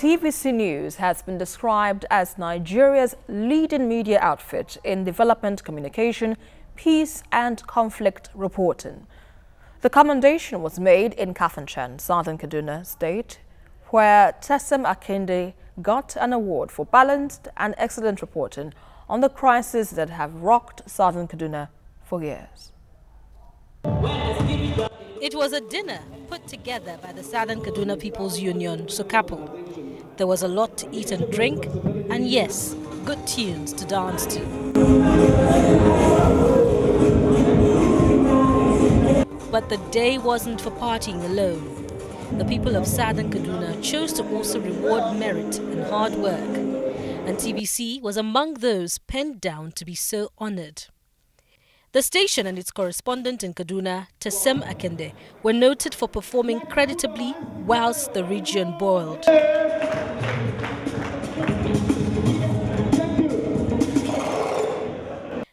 TVC News has been described as Nigeria's leading media outfit in development communication, peace and conflict reporting. The commendation was made in Kafanchan, southern Kaduna State, where Tesem Akende got an award for balanced and excellent reporting on the crises that have rocked southern Kaduna for years. It was a dinner put together by the Southern Kaduna People's Union, SOKAPU. There was a lot to eat and drink, and yes, good tunes to dance to. But the day wasn't for partying alone. The people of Southern Kaduna chose to also reward merit and hard work, and TVC was among those penned down to be so honored. The station and its correspondent in Kaduna, Tesem Akende, were noted for performing creditably whilst the region boiled.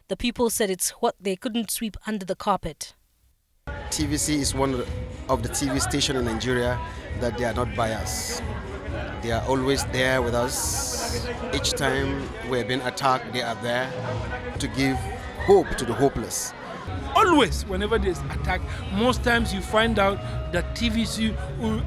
The people said it's what they couldn't sweep under the carpet. TVC is one of the TV stations in Nigeria that they are not biased. They are always there with us. Each time we're being attacked, they are there to give hope to the hopeless. Always, whenever there's attack, most times you find out that TVC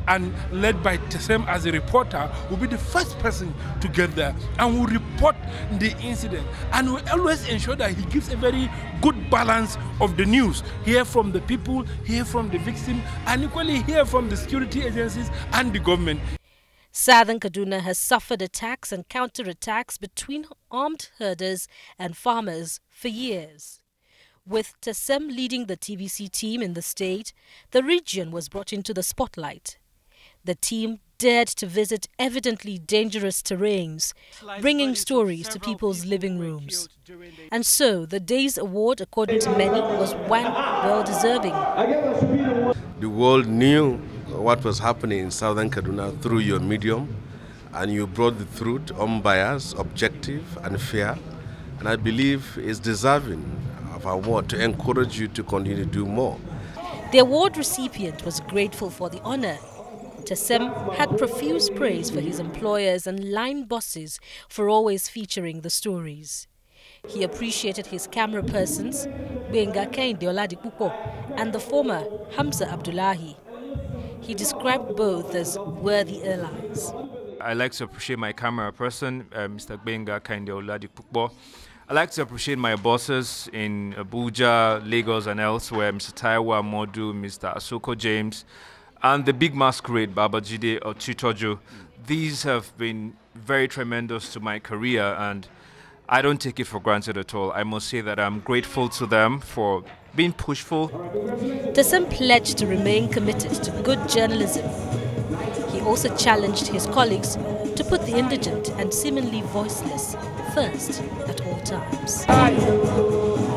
and led by Tesem as a reporter will be the first person to get there and will report the incident and will always ensure that he gives a very good balance of the news. Hear from the people, hear from the victim, and equally hear from the security agencies and the government. Southern Kaduna has suffered attacks and counterattacks between armed herders and farmers for years. With Tesem leading the TVC team in the state, the region was brought into the spotlight. The team dared to visit evidently dangerous terrains, bringing stories to people's living rooms. And so, the day's award, according to many, was one well deserving. The world knew what was happening in southern Kaduna through your medium, and you brought the truth unbiased, objective, and fair. And I believe is deserving of award to encourage you to continue to do more. The award recipient was grateful for the honor. Tesem had profuse praise for his employers and line bosses for always featuring the stories. He appreciated his camera persons, Benga Kende Oladipupo, and the former Hamza Abdullahi. He described both as worthy allies. I like to appreciate my camera person, uh, Mr. Benga Kende Oladipupo. I like to appreciate my bosses in Abuja, Lagos, and elsewhere, Mr. Taiwa Modu, Mr. Asoko James, and the big masquerade, Babajide Otitoju. These have been very tremendous to my career, and I don't take it for granted at all. I must say that I'm grateful to them for being pushful. Tesem pledged to remain committed to good journalism. He also challenged his colleagues to put the indigent and seemingly voiceless first at all times.